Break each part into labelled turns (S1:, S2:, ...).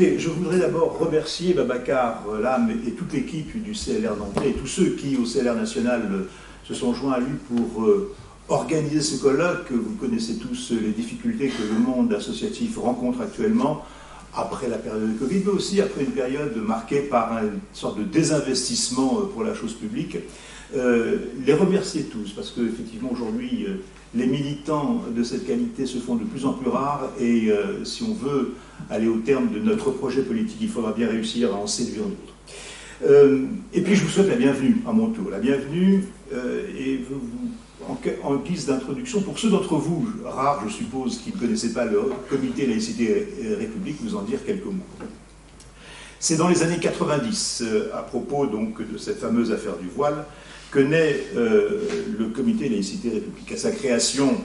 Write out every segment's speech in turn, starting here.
S1: Je voudrais d'abord remercier Babacar Lam et toute l'équipe du CLR Nantais et tous ceux qui, au CLR national, se sont joints à lui pour euh, organiser ce colloque. Vous connaissez tous les difficultés que le monde associatif rencontre actuellement après la période de Covid, mais aussi après une période marquée par une sorte de désinvestissement euh, pour la chose publique. Euh, les remercier tous, parce qu'effectivement aujourd'hui, les militants de cette qualité se font de plus en plus rares, et si on veut aller au terme de notre projet politique, il faudra bien réussir à en séduire d'autres. et puis je vous souhaite la bienvenue à mon tour, la bienvenue, et vous en, guise d'introduction, pour ceux d'entre vous, rares je suppose, qui ne connaissaient pas le comité laïcité et république, vous en dire quelques mots. C'est dans les années 90, euh, à propos donc de cette fameuse affaire du voile, que naît euh, le comité laïcité république. À sa création,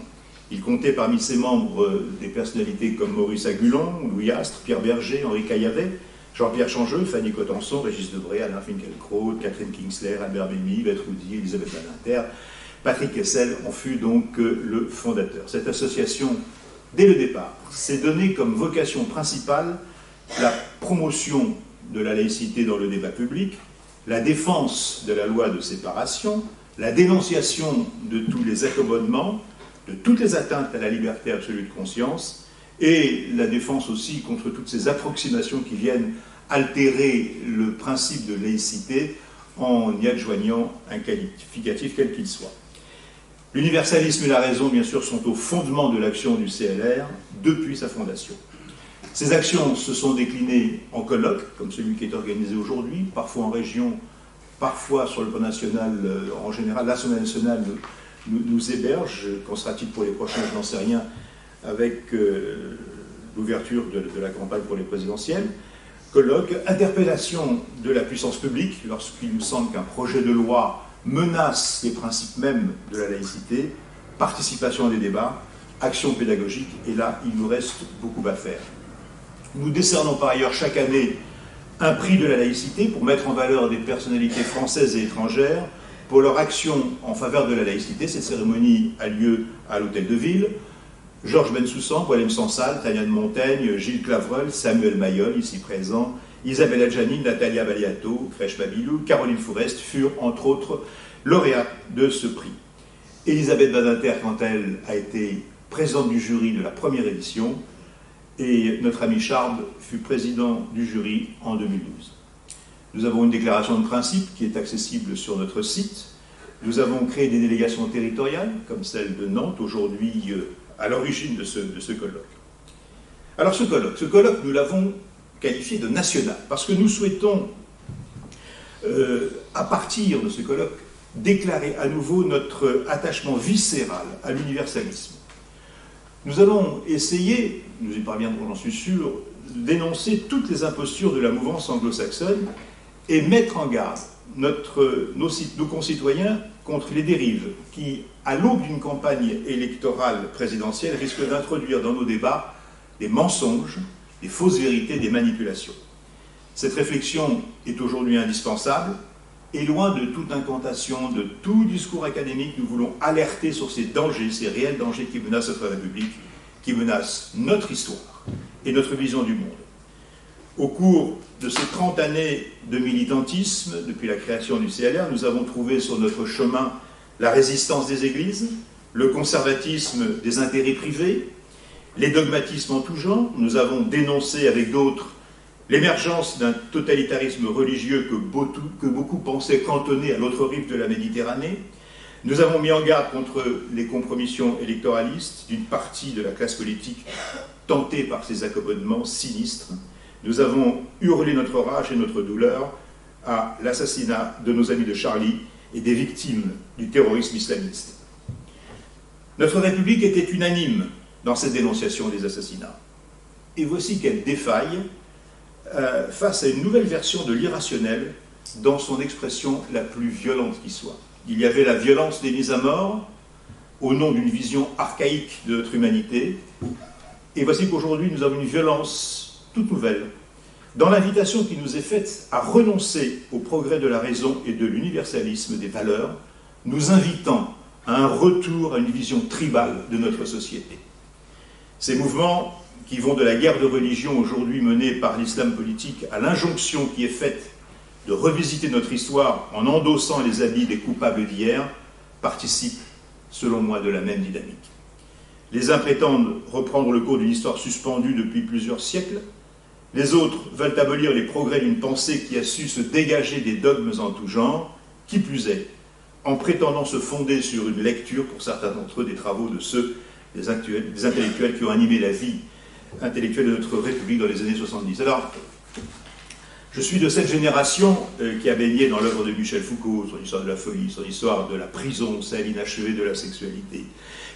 S1: il comptait parmi ses membres euh, des personnalités comme Maurice Agulon, Louis Astre, Pierre Berger, Henri Caillavet, Jean-Pierre Changeux, Fanny Cotenson, Régis Debray, Alain Finkielkraut, Catherine Kingsler, Albert Bémy, Beth Roudy, Elisabeth Badinter, Patrick Kessel en fut donc euh, le fondateur. Cette association, dès le départ, s'est donnée comme vocation principale la promotion de la laïcité dans le débat public, la défense de la loi de séparation, la dénonciation de tous les accommodements, de toutes les atteintes à la liberté absolue de conscience, et la défense aussi contre toutes ces approximations qui viennent altérer le principe de laïcité en y adjoignant un qualificatif quel qu'il soit. L'universalisme et la raison, bien sûr, sont au fondement de l'action du CLR depuis sa fondation. Ces actions se sont déclinées en colloques, comme celui qui est organisé aujourd'hui, parfois en région, parfois sur le plan national, euh, en général. L'Assemblée nationale nous, héberge. Qu'en sera-t-il pour les prochains Je n'en sais rien, avec euh, l'ouverture de, la campagne pour les présidentielles. Colloques, interpellation de la puissance publique, lorsqu'il me semble qu'un projet de loi menace les principes mêmes de la laïcité, participation à des débats, action pédagogique, et là, il nous reste beaucoup à faire. Nous décernons par ailleurs chaque année un prix de la laïcité pour mettre en valeur des personnalités françaises et étrangères pour leur action en faveur de la laïcité. Cette cérémonie a lieu à l'Hôtel de Ville. Georges Bensoussan, Poilem Sansal, Tania de Montaigne, Gilles Clavreul, Samuel Mayol, ici présent, Isabelle Adjani, Natalia Baliato, Crèche Babilou, Caroline Fourest furent, entre autres, lauréates de ce prix. Elisabeth Badinter, quant à elle, a été présidente du jury de la première édition, et notre ami Charles fut président du jury en 2012. Nous avons une déclaration de principe qui est accessible sur notre site. Nous avons créé des délégations territoriales, comme celle de Nantes, aujourd'hui euh, à l'origine de ce, colloque. Alors ce colloque, ce colloque, nous l'avons qualifié de national, parce que nous souhaitons, euh, à partir de ce colloque, déclarer à nouveau notre attachement viscéral à l'universalisme. Nous allons essayer, nous y parviendrons, j'en suis sûr, dénoncer toutes les impostures de la mouvance anglo-saxonne et mettre en garde nos, nos concitoyens contre les dérives qui, à l'aube d'une campagne électorale présidentielle, risquent d'introduire dans nos débats des mensonges, des fausses vérités, des manipulations. Cette réflexion est aujourd'hui indispensable et loin de toute incantation, de tout discours académique, nous voulons alerter sur ces dangers, ces réels dangers qui menacent notre République, qui menacent notre histoire et notre vision du monde. Au cours de ces 30 années de militantisme, depuis la création du CLR, nous avons trouvé sur notre chemin la résistance des églises, le conservatisme des intérêts privés, les dogmatismes en tout genre. Nous avons dénoncé avec d'autres l'émergence d'un totalitarisme religieux que beaucoup, pensaient cantonner à l'autre rive de la Méditerranée. Nous avons mis en garde contre les compromissions électoralistes d'une partie de la classe politique tentée par ces accommodements sinistres. Nous avons hurlé notre rage et notre douleur à l'assassinat de nos amis de Charlie et des victimes du terrorisme islamiste. Notre République était unanime dans cette dénonciation des assassinats. Et voici qu'elle défaille euh, face à une nouvelle version de l'irrationnel dans son expression la plus violente qui soit. Il y avait la violence des mises à mort au nom d'une vision archaïque de notre humanité. Et voici qu'aujourd'hui, nous avons une violence toute nouvelle dans l'invitation qui nous est faite à renoncer au progrès de la raison et de l'universalisme des valeurs, nous invitant à un retour à une vision tribale de notre société. Ces mouvements qui vont de la guerre de religion aujourd'hui menée par l'islam politique à l'injonction qui est faite de revisiter notre histoire en endossant les habits des coupables d'hier, participent, selon moi, de la même dynamique. Les uns prétendent reprendre le cours d'une histoire suspendue depuis plusieurs siècles, les autres veulent abolir les progrès d'une pensée qui a su se dégager des dogmes en tout genre, qui plus est, en prétendant se fonder sur une lecture, pour certains d'entre eux, des travaux de ceux, des, intellectuels qui ont animé la vie intellectuelle de notre République dans les années 70. Alors, je suis de cette génération euh, qui a baigné dans l'œuvre de Michel Foucault, son histoire de la folie, son histoire de la prison, celle inachevée de la sexualité.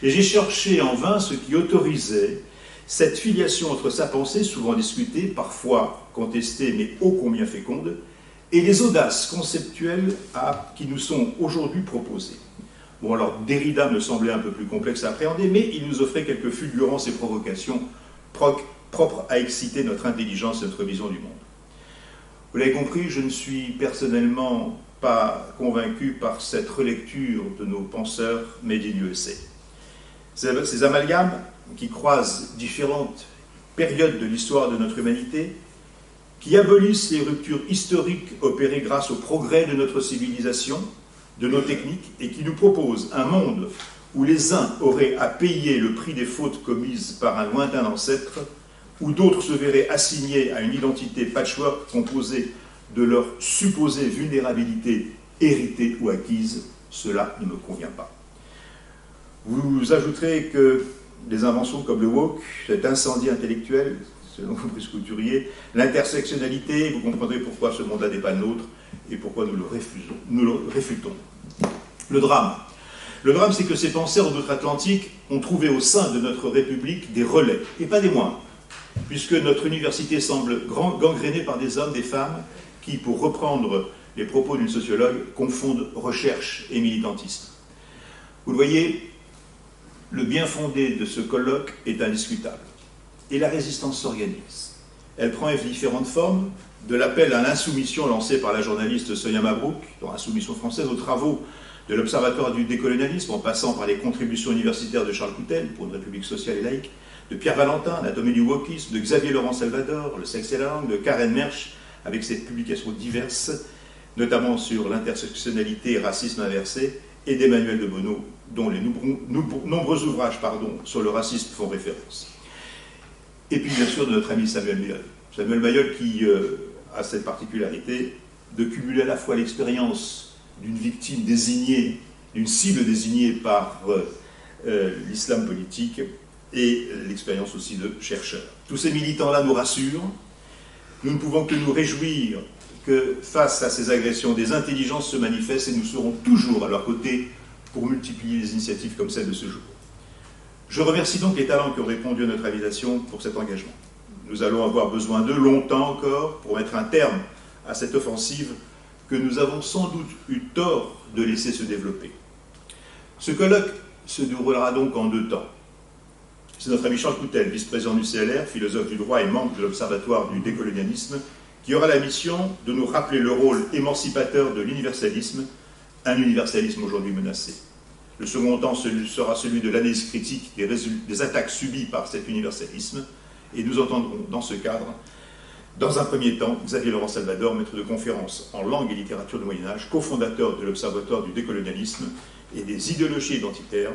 S1: Et j'ai cherché en vain ce qui autorisait cette filiation entre sa pensée, souvent discutée, parfois contestée, mais ô combien féconde, et les audaces conceptuelles qui nous sont aujourd'hui proposées. Bon, alors Derrida me semblait un peu plus complexe à appréhender, mais il nous offrait quelques fulgurances et provocations propres à exciter notre intelligence et notre vision du monde. Vous l'avez compris, je ne suis personnellement pas convaincu par cette relecture de nos penseurs made in USA. Ces amalgames qui croisent différentes périodes de l'histoire de notre humanité, qui abolissent les ruptures historiques opérées grâce au progrès de notre civilisation, de nos techniques, et qui nous proposent un monde où les uns auraient à payer le prix des fautes commises par un lointain ancêtre, où d'autres se verraient assignés à une identité patchwork composée de leur supposée vulnérabilité héritée ou acquise, cela ne me convient pas. Vous ajouterez que des inventions comme le woke, cet incendie intellectuel, selon Brice Couturier, l'intersectionnalité, vous comprendrez pourquoi ce mandat n'est pas le nôtre et pourquoi nous le, réfutons? Le drame. Le drame, c'est que ces penseurs d'outre-Atlantique ont trouvé au sein de notre République des relais, et pas des moindres, puisque notre université semble gangrénée par des hommes, des femmes, qui, pour reprendre les propos d'une sociologue, confondent recherche et militantisme. Vous le voyez, le bien fondé de ce colloque est indiscutable. Et la résistance s'organise. Elle prend différentes formes, de l'appel à l'insoumission lancé par la journaliste Sonia Mabrouk, dans Insoumission française, aux travaux de l'Observatoire du décolonialisme, en passant par les contributions universitaires de Charles Coutel pour une République sociale et laïque, de Pierre Valentin, Anatomie du wokisme, de Xavier Laurent Salvador, Le sexe et la de Karen Mersch, avec ses publications diverses, notamment sur l'intersectionnalité et racisme inversé, et d'Emmanuel de Bonneau, dont les nombreux ouvrages sur le racisme font référence. Et puis bien sûr de notre ami Samuel Mayol. Samuel Mayol qui euh, a cette particularité de cumuler à la fois l'expérience d'une victime désignée, d'une cible désignée par euh, euh, l'islam politique et l'expérience aussi de chercheur. Tous ces militants-là nous rassurent. Nous ne pouvons que nous réjouir que face à ces agressions, des intelligences se manifestent et nous serons toujours à leur côté pour multiplier les initiatives comme celle de ce jour. Je remercie donc les talents qui ont répondu à notre invitation pour cet engagement. Nous allons avoir besoin d'eux longtemps encore pour mettre un terme à cette offensive que nous avons sans doute eu tort de laisser se développer. Ce colloque se déroulera donc en deux temps. C'est notre ami Charles Coutel, vice-président du CLR, philosophe du droit et membre de l'Observatoire du décolonialisme, qui aura la mission de nous rappeler le rôle émancipateur de l'universalisme, un universalisme aujourd'hui menacé. Le second temps sera celui de l'analyse critique des, attaques subies par cet universalisme, et nous entendrons dans ce cadre, dans un premier temps, Xavier Laurent Salvador, maître de conférence en langue et littérature du Moyen-Âge, cofondateur de l'Observatoire du décolonialisme et des idéologies identitaires.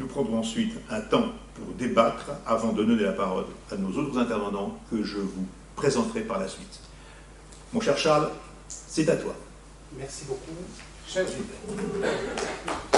S1: Nous prendrons ensuite un temps pour débattre avant de donner la parole à nos autres intervenants que je vous présenterai par la suite. Mon cher Charles, c'est à toi.
S2: Merci beaucoup. Cher Gilbert.